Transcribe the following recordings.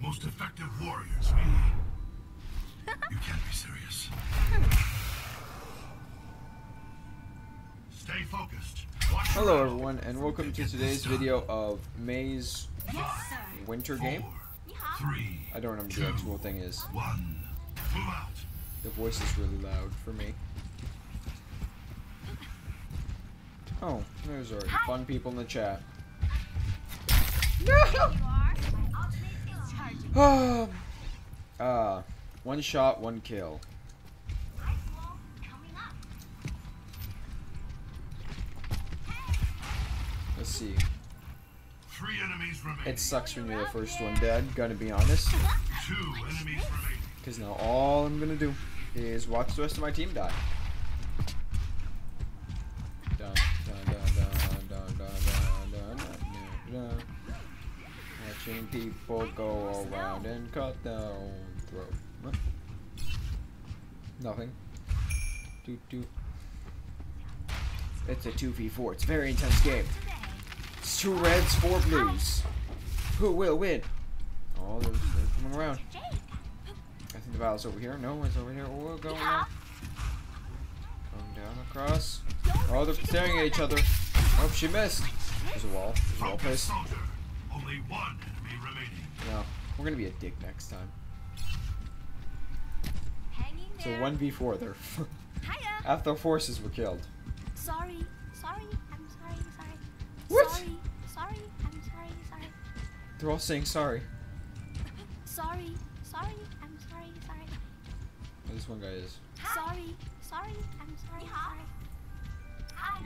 Most effective warriors, we. You can't be serious. Stay focused. Watch Hello everyone and welcome to today's video of Mei's Yes, sir. winter Four, game. three, I don't remember two, the actual thing is. one. Move out. The voice is really loud for me. Oh, there's already fun people in the chat. You uh, one shot, one kill. Ice wall coming up. Let's see. Three enemies remaining. It sucks when you're the first one dead, gonna be honest. Two enemies remaining. Because now all I'm gonna do is watch the rest of my team die. Watching people go around and cut their own throat. Nothing. It's a 2v4. It's a very intense game. It's two reds, four blues. Who will win? Oh, they're, they're coming around. I think the battle's over here. No, one's over here. Oh, we're going down. Going down across. Oh, they're staring at each other. Oh, she missed. There's a wall. There's a wall place. Only one we're gonna be a dick next time. So 1v4 there. Hiya. After the forces were killed. Sorry. Sorry. I'm sorry. Sorry. What? Sorry. Sorry. I'm sorry. Sorry. They're all saying sorry. Sorry. Sorry. I'm sorry. Sorry. Oh, this one guy is. Sorry. Sorry. I'm sorry. Sorry.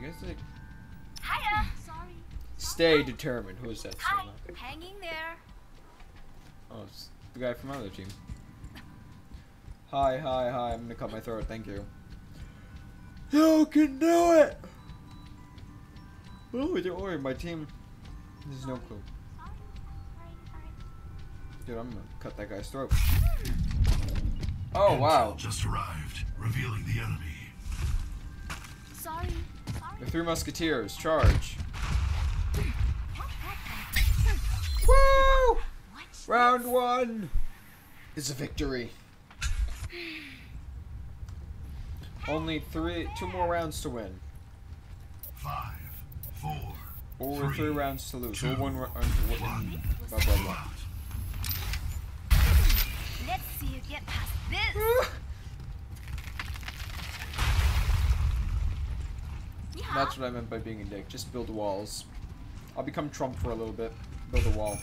You guys like Hiya. Sorry. stay determined. Who is that? Hi. Hanging there. It's the guy from my other team. Hi, hi, hi. I'm gonna cut my throat. Thank you. You can do it. Oh, don't worry. My team. There's no clue. Dude, I'm gonna cut that guy's throat. Oh wow. Just arrived, revealing the enemy. Sorry. Sorry. The Three Musketeers, charge. Round one is a victory. Only three, two more rounds to win, Five, four, or Three, three rounds to lose, or one round to win. one. Blah blah blah. Let's see you get past this. That's what I meant by being a dick. Just build walls. I'll become Trump for a little bit. Build a wall.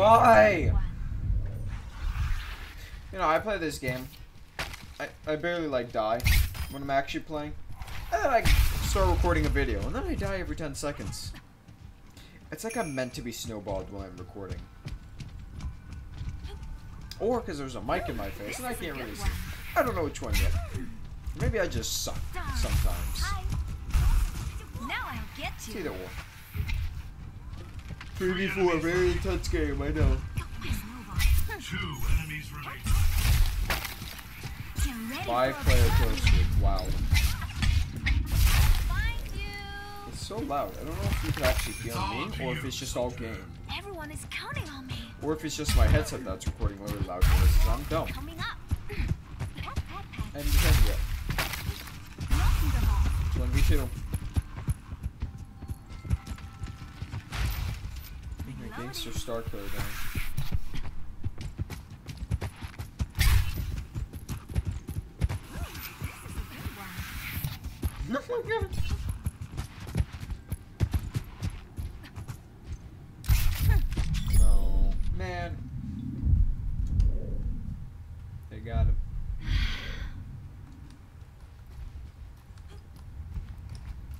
Why? You know, I play this game. I, I barely like die when I'm actually playing. And then I start recording a video, and then I die every 10 seconds. It's like I'm meant to be snowballed while I'm recording. Or because there's a mic in my face and I can't really see. I don't know which one yet. Maybe I just suck sometimes. Hi. Now I'll get It's either or. 3v4, very intense game, I know. My snowball. Two enemies remaining. Five for a player battle. kill wow. It's so loud. I don't know if you can actually hear me, or if it's just all game. Everyone is counting on me. Or if it's just my headset that's recording really loud noises. I'm dumb. And you can get Knocking them all. 1v2. My gangster star code down. Oh my god. Oh, man. They got him.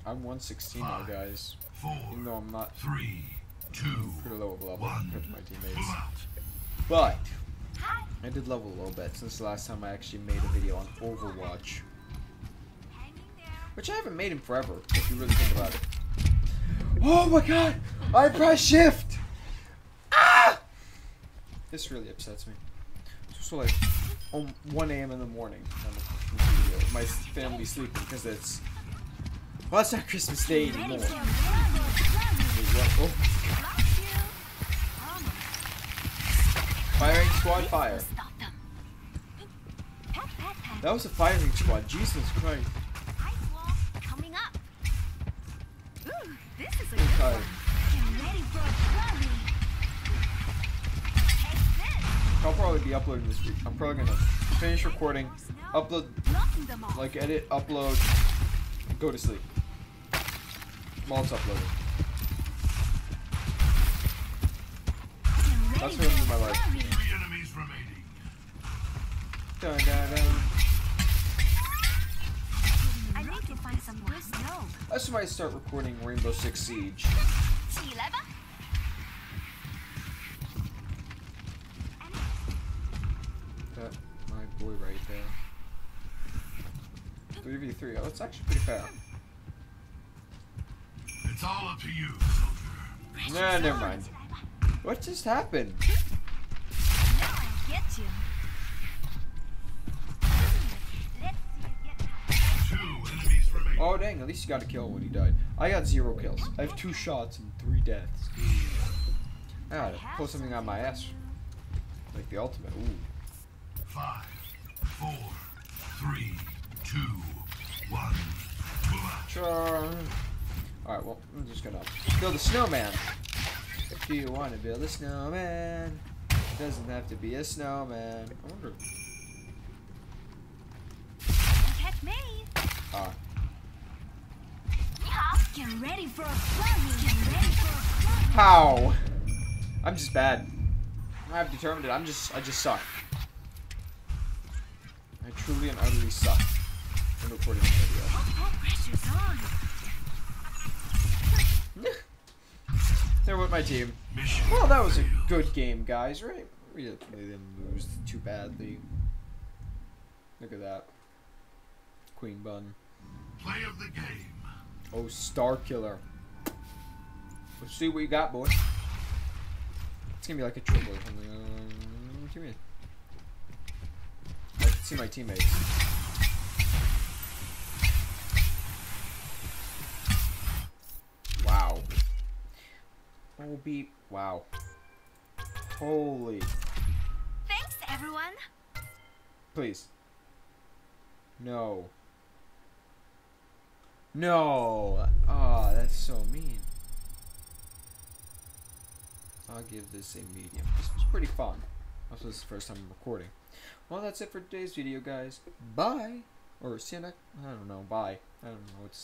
I'm 116 now, guys. Four, Even though I'm not three, two, pretty low level one. compared my teammates. But I did level a little bit since the last time I actually made a video on Overwatch. Which I haven't made in forever, if you really think about it. Oh my god! I pressed shift! Ah! This really upsets me. It's also like um, 1 a.m. in the morning. I'm Christmas video. My family's sleeping because it's. Well, it's not Christmas Day anymore. For a flurry, flurry. Wait, what? Lost you. Almost. firing squad fire. That was a firing squad. Jesus Christ. I'll probably be uploading this week. I'm probably gonna finish recording, upload, like edit, upload, go to sleep. While it's uploading. Get that's what I my life. Three enemies remaining. Dun, dun, dun. I need to find some That's why I start recording Rainbow Six Siege. That my boy right there. 3v3, Oh, it's actually pretty fair. It's all up to you, soldier. Never mind. What just happened? Now I get you. Let's see you get Two enemies remaining. Oh dang, at least you got a kill when he died. I got zero kills. I have two shots and three deaths. I gotta pull something on my ass. Like the ultimate. Ooh. Five, four, three, two, one. Sure. Alright, well, I'm just gonna kill the snowman. If you wanna build a snowman, it doesn't have to be a snowman. I wonder. Catch me. Ah. Get ready for a flurry. Get ready for a flurry. How? I'm just bad. I've determined it. I'm just, I just suck. I truly and utterly suck. in recording this video. Pressure's on. there went my team. Well, that was a good game, guys, right? We didn't we didn't lose too badly. Look at that. Queen Bun. Play of the game. Oh, Star Killer. Let's see what you got, boy. It's gonna be like a triple or something. Um, what do you mean? I can see my teammates. Wow. Oh, beep. Wow. Holy. Thanks, everyone. Please. No. No. Ah, that's so mean. I'll give this a medium. This was pretty fun. Also, this is the first time I'm recording. Well, that's it for today's video, guys. Bye. Or see you next. I don't know. Bye. I don't know. It's